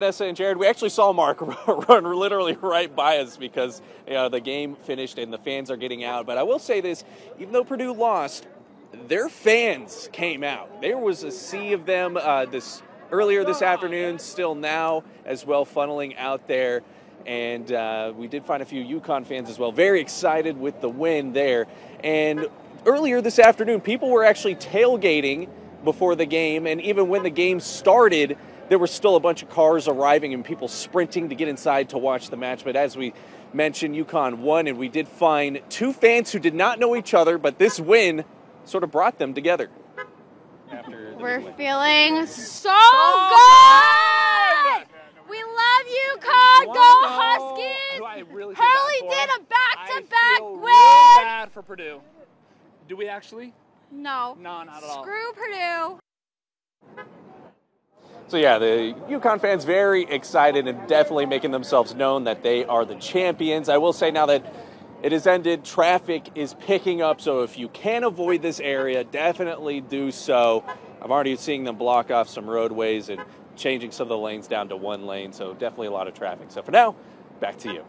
Vanessa and Jared, we actually saw Mark run literally right by us because you know, the game finished and the fans are getting out. But I will say this even though Purdue lost, their fans came out. There was a sea of them uh, this earlier this afternoon, still now as well, funneling out there. And uh, we did find a few UConn fans as well, very excited with the win there. And earlier this afternoon, people were actually tailgating before the game, and even when the game started there were still a bunch of cars arriving and people sprinting to get inside to watch the match. But as we mentioned, UConn won, and we did find two fans who did not know each other, but this win sort of brought them together. We're feeling so, so good! We love UConn! Go Huskies! Really Hurley did a back-to-back win! Really bad for Purdue. Do we actually? No. No, not at all. Screw Purdue. So yeah, the UConn fans very excited and definitely making themselves known that they are the champions. I will say now that it has ended, traffic is picking up, so if you can avoid this area, definitely do so. I'm already seeing them block off some roadways and changing some of the lanes down to one lane, so definitely a lot of traffic. So for now, back to you.